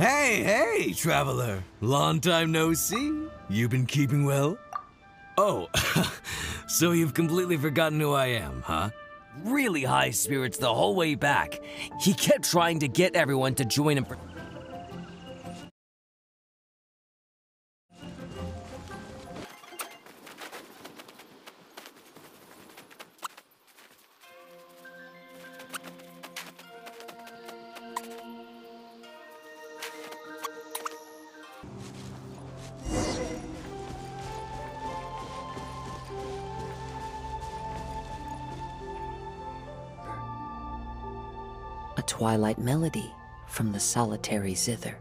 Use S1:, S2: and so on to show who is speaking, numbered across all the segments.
S1: Hey, hey, traveler. Long time no see. You've been keeping well? Oh, so you've completely forgotten who I am, huh?
S2: Really high spirits the whole way back. He kept trying to get everyone to join him for.
S3: A twilight melody from the solitary zither.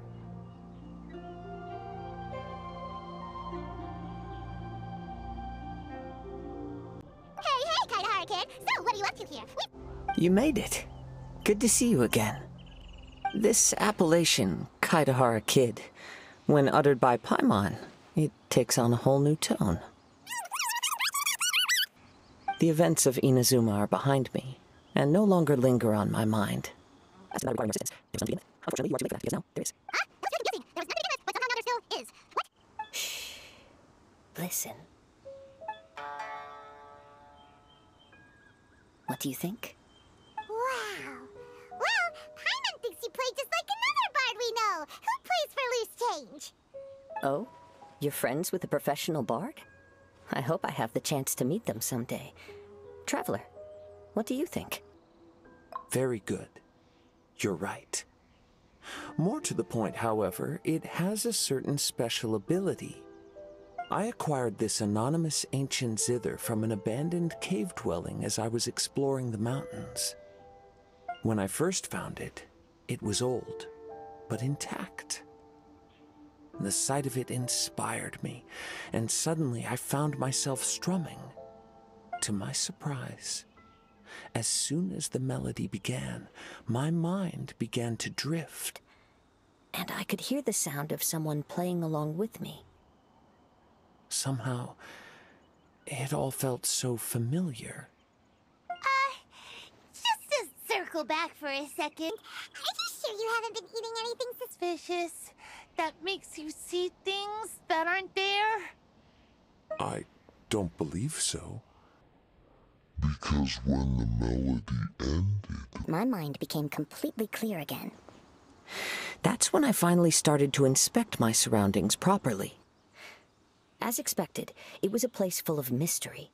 S4: Hey, hey, kid. So, what are you up to here? We
S3: You made it. Good to see you again. This appellation, Kaedehara Kid, when uttered by Paimon, it takes on a whole new tone. The events of Inazuma are behind me, and no longer linger on my mind. That's not regarding your sins. There was none to begin with. Unfortunately, you are too late for that, because now there is.
S4: Huh? That's good guessing. There was nothing to begin with, but somehow there still is. What? Shh.
S3: Listen. What do you think?
S4: Wow. Well, Paimon thinks you play just like another bard we know, who plays for loose change.
S5: Oh? You're friends with a professional bard? I hope I have the chance to meet them someday. Traveler, what do you think?
S6: Very good. You're right. More to the point, however, it has a certain special ability. I acquired this anonymous ancient zither from an abandoned cave dwelling as I was exploring the mountains. When I first found it, it was old, but intact. The sight of it inspired me, and suddenly I found myself strumming. To my surprise, as soon as the melody began, my mind began to drift.
S5: And I could hear the sound of someone playing along with me.
S6: Somehow, it all felt so familiar.
S4: Uh, just to circle back for a second, are you sure you haven't been eating anything suspicious that makes you see things that aren't there?
S7: I don't believe so. Because when the melody ended,
S8: My mind became completely clear again.
S3: That's when I finally started to inspect my surroundings properly.
S5: As expected, it was a place full of mystery.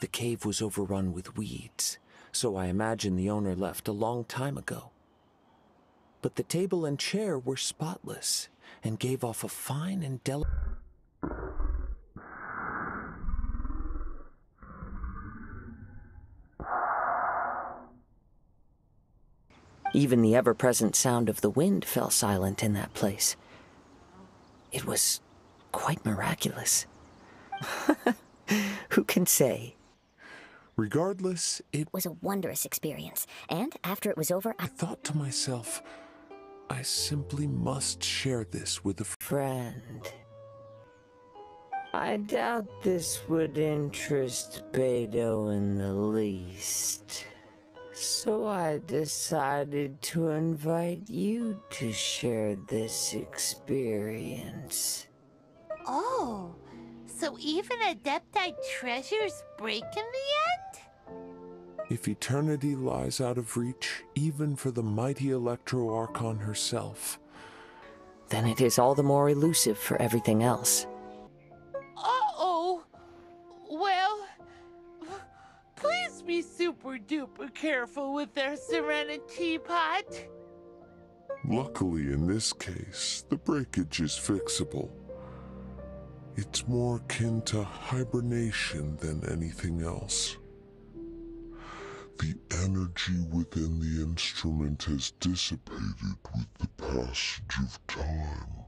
S6: The cave was overrun with weeds, so I imagine the owner left a long time ago. But the table and chair were spotless and gave off a fine and delicate.
S3: Even the ever present sound of the wind fell silent in that place. It was quite miraculous. Who can say?
S7: regardless, it
S8: was a wondrous experience. And after it was over, I
S7: thought to myself, I simply must share this with a
S3: friend. I doubt this would interest Beidou in the least. So I decided to invite you to share this experience.
S9: Oh, so even Adepti treasures break in the end?
S7: If eternity lies out of reach, even for the mighty Electro Archon herself,
S3: then it is all the more elusive for everything else.
S9: Please be super duper careful with their Serenitea Pot.
S7: luckily in this case, the breakage is fixable. It's more akin to hibernation than anything else. The energy within the instrument has dissipated with the passage of time.